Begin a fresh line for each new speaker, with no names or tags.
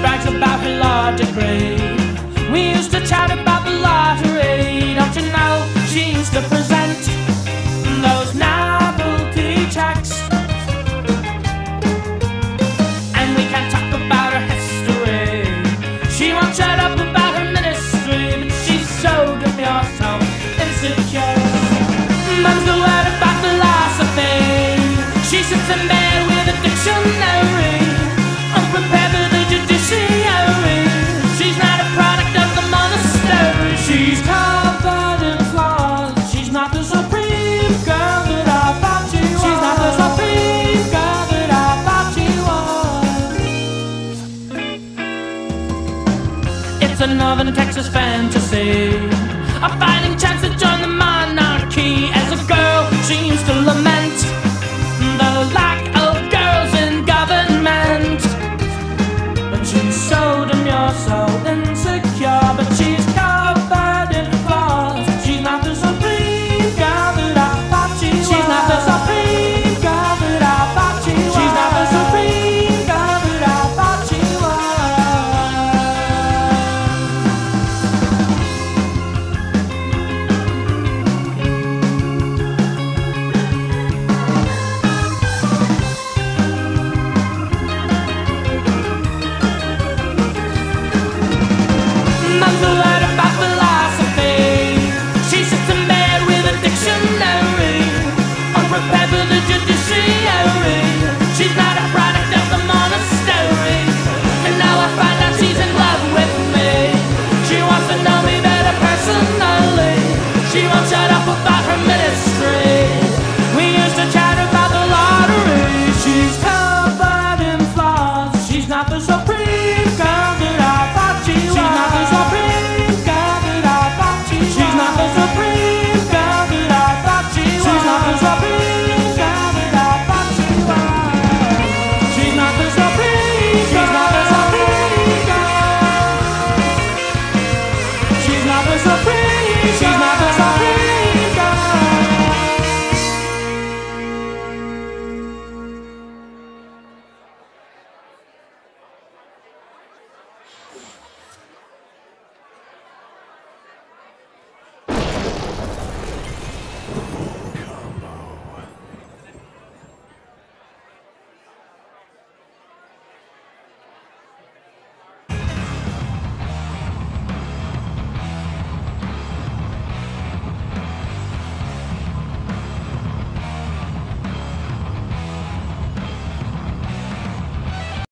brags about her law degree. We used to chat about the lottery. Don't you know she used to present those novelty checks? And we can talk about her history. She won't shut up about. She's covered in flaws. She's not the supreme girl that I thought she was. She's not the supreme girl that I thought she was. It's a northern Texas fantasy. A fighting chance. flowers are pretty. She's